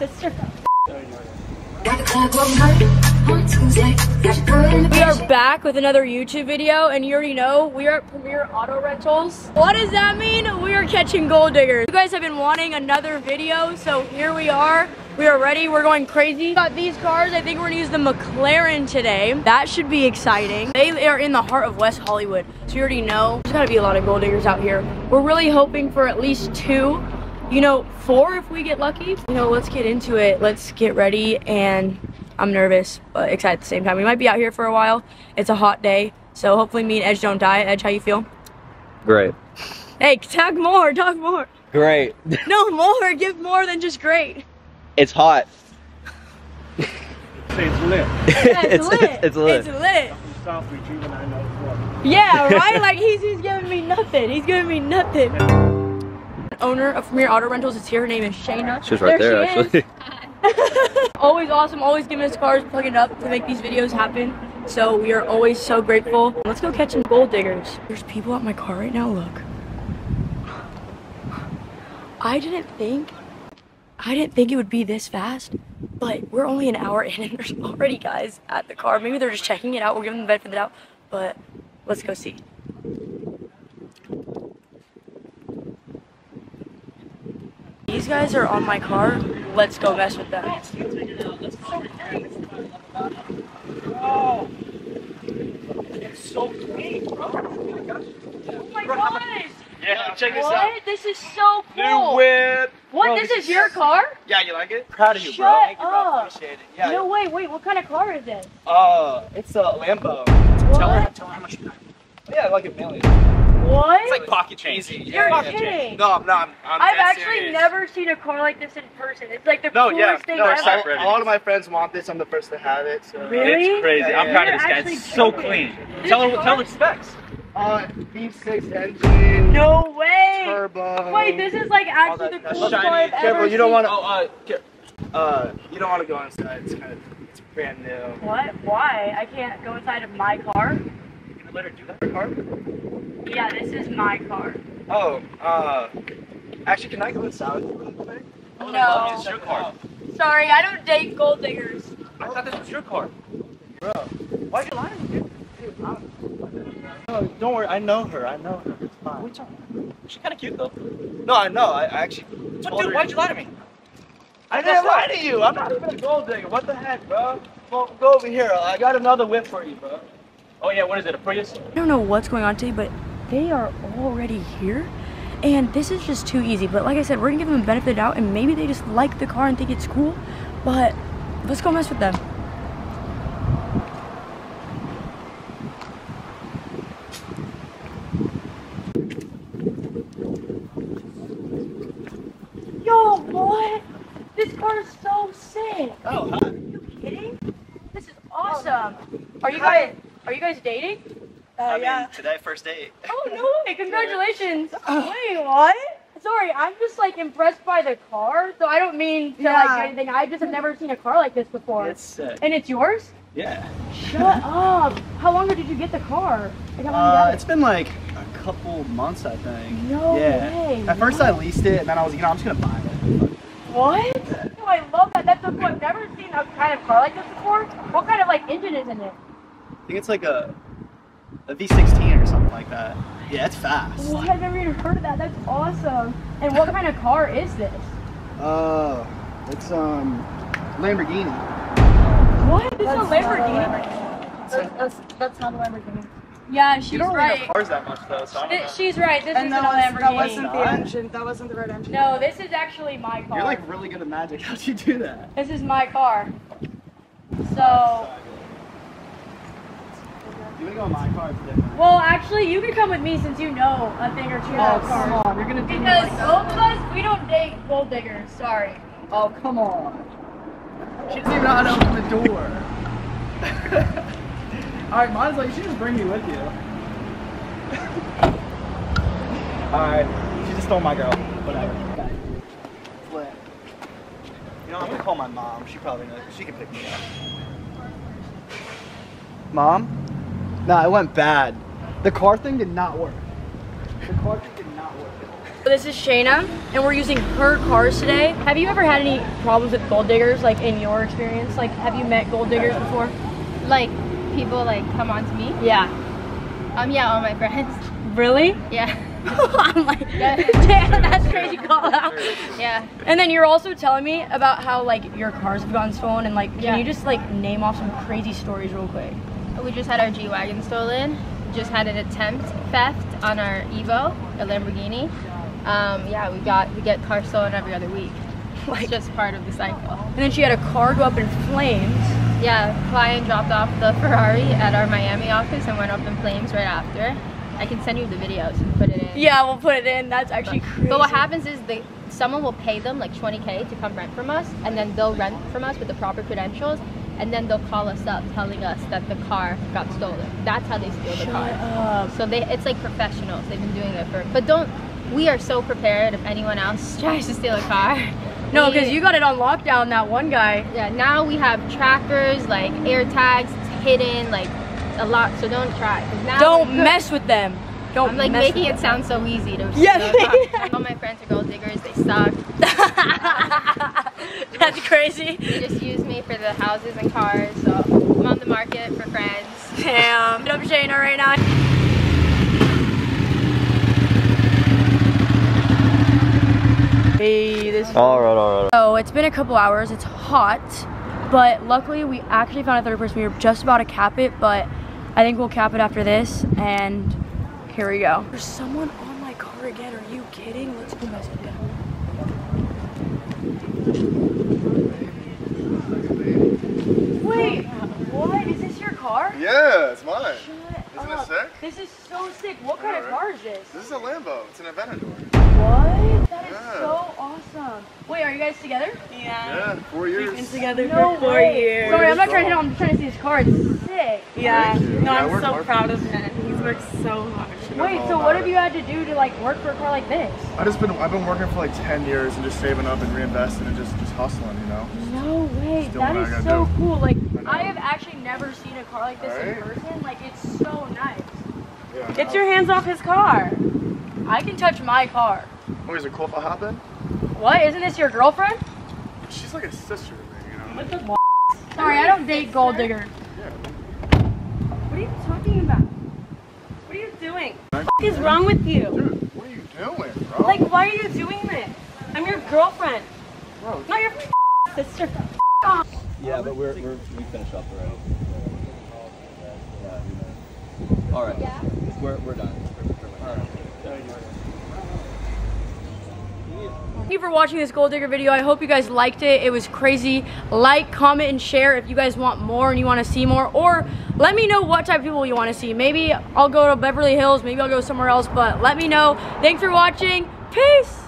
We are back with another YouTube video, and you already know we are at Premier Auto Rentals. What does that mean? We are catching gold diggers. You guys have been wanting another video, so here we are. We are ready. We're going crazy. Got these cars. I think we're gonna use the McLaren today. That should be exciting. They are in the heart of West Hollywood, so you already know there's gotta be a lot of gold diggers out here. We're really hoping for at least two you know, four if we get lucky. You know, let's get into it. Let's get ready and I'm nervous, but excited at the same time. We might be out here for a while. It's a hot day, so hopefully me and Edge don't die. Edge, how you feel? Great. Hey, talk more, talk more. Great. No more, give more than just great. It's hot. It's lit. Yeah, It's- lit. it's lit. It's lit. South Beach, even I know what. Yeah, right? Like he's, he's giving me nothing. He's giving me nothing. Owner of Premier Auto Rentals is here. Her name is Shayna. She's right there, she actually. always awesome, always giving us cars, plugging up to make these videos happen. So we are always so grateful. Let's go catch some gold diggers. There's people at my car right now, look. I didn't think, I didn't think it would be this fast, but we're only an hour in and there's already guys at the car. Maybe they're just checking it out. We're giving them the benefit of the doubt, but let's go see. Guys are on my car. Let's go mess with them. It's so clean, bro. Oh my gosh! Yeah, check this What? out. This is so cool. New whip. What? Bro, this is your car? Yeah, you like it? Proud of you, bro. Shut Thank you, bro. up. Appreciate it. Yeah. No way. Wait, what kind of car is this? Uh, it's a Lambo. Tell her, tell her how much you got. Yeah, like a million. What? It's like pocket change. Easy. You're pocket kidding. change. No, I'm not. I'm, I've actually serious. never seen a car like this in person. It's like the No, coolest yeah, thing no, ever. so a lot of my friends want this. I'm the first to have it. So. Really? It's crazy. I'm Yeah, proud of this guy. It's so joking. clean. This Tell her, car- tell her specs. Uh, V6 engine. No way. Turbo. Wait, this is like actually the that- that's coolest car I've Careful, ever you don't wanna- Oh, uh. Uh, you don't want to go inside. It's kind of, it's brand new. What? Why? I can't go inside of my car? You gonna let her do that? Car? Yeah, this is my car. Oh, uh, actually, can I go inside real quick? No. It's your car. Sorry, I don't date gold diggers. I thought this was your car. Bro, why'd you lie to me, dude? Dude, I'm- No, don't worry. I know her. I know her. It's fine. She's kind of cute though. No, I know. I, I actually. What, told dude? her- Why'd you lie to me? I didn't lie to you. I'm not even a gold digger. What the heck, bro? Well, go over here. I got another whip for you, bro. Oh yeah, what is it? A Prius? I don't know what's going on today, but they are already here. And this is just too easy. But like I said, we're gonna give them a benefit of the doubt and maybe they just like the car and think it's cool. But let's go mess with them. Yo, what? This car is so sick. Oh, hi. Are you kidding? This is awesome. Are you guys are you guys dating? I mean, today, first date. Oh no way! Congratulations. Wait, what? Sorry, I'm just like impressed by the car. So I don't mean to like anything. I just have never seen a car like this before. It's sick. and it's yours? Yeah. Shut up! How long ago did you get the car? Like how long Uh, it's been like a couple months, I think. No yeah. way, At first, what? I leased it, and then I was, you know, I'm just gonna buy it. What? Oh, I love that. That's so cool. I've never seen a kind of car like this before. What kind of like engine is in it? I think it's like a a V16 or something like that. Yeah, it's fast. What? I've never even heard of that. That's awesome. And what kind of car is this? Uh, it's um Lamborghini. What? This is a Lamborghini. That's, that's not a Lamborghini. Yeah, she's You don't right. know cars that much, though, so I don't Th- know. she's right. This And isn't that, a was, Lamborghini. that wasn't the engine. That wasn't the right engine. No, this is actually my car. You're like really good at magic. How'd you do that? This is my car. So, You wanna go in my car? It's different. well, actually, you can come with me since you know a thing or two Oh, about come cars. on. You're gonna do me Because like both of us, we don't date gold diggers. Sorry. Oh, come on. She doesn't even know how to open the door. Alright, might as well, you should just bring me with you. Alright, she just stole my girl. Whatever. Okay. Flip. You know, I'm gonna call my mom. She probably knows. She can pick me up. Mom? No, it went bad. The car thing did not work. The car thing did not work. This is Shayna, and we're using her cars today. Have you ever had any problems with gold diggers, like in your experience? Like, have you met gold diggers before? Like people like come on to me. Yeah. Um yeah, all my friends. Really? Yeah. I'm like, damn, that's crazy call out. Yeah. And then you're also telling me about how like your cars have gotten stolen, and like, can Yeah. you just like name off some crazy stories real quick? We just had our G Wagon stolen. Just had an attempt theft on our Evo, a Lamborghini. Um, yeah, we got we get cars stolen every other week. Like- it's just part of the cycle. And then she had a car go up in flames. Yeah, client dropped off the Ferrari at our Miami office and went up in flames right after. I can send you the videos and put it in. Yeah, we'll put it in. That's actually crazy. But what happens is they someone will pay them like 20k to come rent from us, and then they'll rent from us with the proper credentials, and then they'll call us up telling us that the car got stolen. That's how they steal the car. up. So they it's like professionals. They've been doing it for. But don't. We are so prepared if anyone else tries to steal a car. No, because you got it on lockdown. That one guy. Yeah. Now we have trackers like air tags hidden like a lot. So don't try. Don't mess with them. Don't I'm like making it sound so easy to Yeah. steal a car. All my friends are gold diggers. They suck. Them. That's crazy. They just use me for the houses and cars, so I'm on the market for friends. Damn. Hit up Shayna right now. Hey, this. All right, all right. So it's been a couple hours. It's hot, but luckily we actually found a third person. We were just about to cap it, but I think we'll cap it after this. And here we go. There's someone on my car again. Are you kidding? Let's go mess with them. Wait, what? Is this your car? Yeah, it's mine. Shut Isn't it up. sick? This is so sick. What kind of car is this? This is a Lambo. It's an Aventador. What? That is Yeah. so awesome. Wait, are you guys together? Yeah, Yeah, four years. You been together No for four way. years. Sorry, I'm not trying to hit on. I'm trying to see his car. It's sick. Yeah. No, Yeah, I I'm worked so hard proud of him. He's worked so hard. Wait, so what have it. you had to do to like work for a car like this? I just been I've been working for like 10 years and just saving up and reinvesting and just just hustling, you know. No way. Still That what I is gotta so do. cool. Like I. I have actually never seen a car like this in person. Like it's so nice. Yeah. Get your hands off his car. I can touch my car. Oh, is it cool if I hop in? What? Isn't this your girlfriend? She's like a sister to me, you know. Sorry, I don't date gold diggers. What are you talking about? What are you doing? What the f- is wrong with you? Dude, what are you doing, bro? Like, why are you doing this? I'm your girlfriend, bro, not your f- sister. Yeah, but we're, we're we finished up already. Yeah. All right. We're we're done. Thank you for watching this gold digger video. I hope you guys liked it. It was crazy. Like, comment, and share if you guys want more and you want to see more. Or let me know what type of people you want to see. Maybe I'll go to Beverly Hills. Maybe I'll go somewhere else. But let me know. Thanks for watching. Peace.